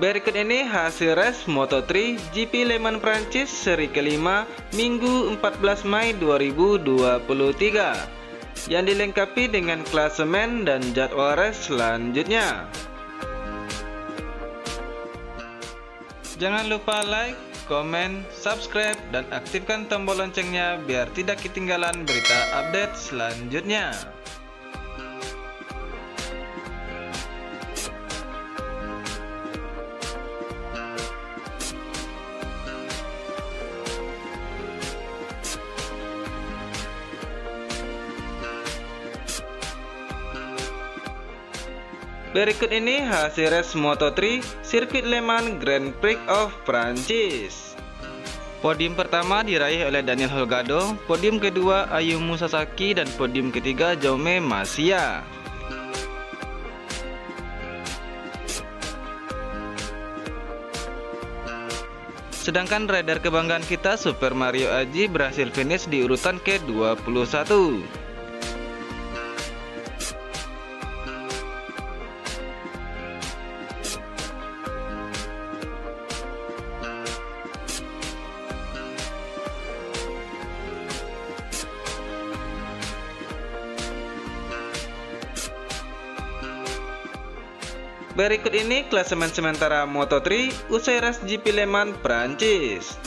Berikut ini hasil race Moto3 GP Le Mans Prancis seri kelima Minggu 14 Mei 2023 yang dilengkapi dengan klasemen dan jadwal race selanjutnya. Jangan lupa like, komen, subscribe, dan aktifkan tombol loncengnya biar tidak ketinggalan berita update selanjutnya. Berikut ini hasil race Moto3 sirkuit Le Mans Grand Prix of Prancis. Podium pertama diraih oleh Daniel Holgado, podium kedua Ayumu Sasaki dan podium ketiga Jaume Masia. Sedangkan rider kebanggaan kita Super Mario Aji berhasil finish di urutan ke-21. Berikut ini klasemen sementara Moto3 usai race GP Le Mans Prancis.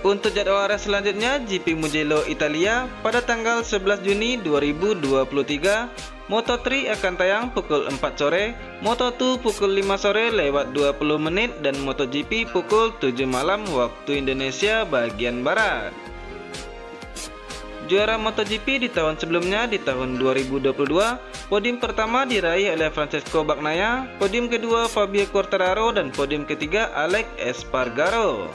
Untuk jadwal race selanjutnya GP Mugello Italia pada tanggal 11 Juni 2023 Moto3 akan tayang pukul 4 sore, Moto2 pukul 5 sore lewat 20 menit dan MotoGP pukul 7 malam waktu Indonesia bagian barat. Juara MotoGP di tahun sebelumnya di tahun 2022, podium pertama diraih oleh Francesco Bagnaia, podium kedua Fabio Quartararo dan podium ketiga Alex Espargaro.